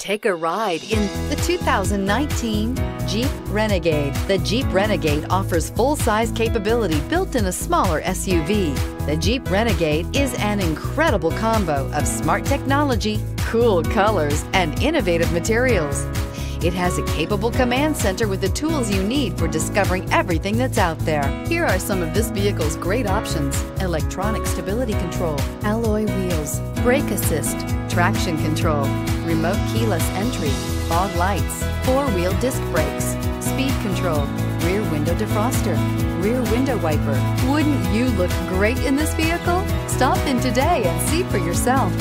Take a ride in the 2019 Jeep Renegade. The Jeep Renegade offers full-size capability built in a smaller SUV. The Jeep Renegade is an incredible combo of smart technology, cool colors, and innovative materials. It has a capable command center with the tools you need for discovering everything that's out there. Here are some of this vehicle's great options. Electronic stability control, alloy wheels, brake assist, traction control, remote keyless entry, fog lights, four-wheel disc brakes, speed control, rear window defroster, rear window wiper. Wouldn't you look great in this vehicle? Stop in today and see for yourself.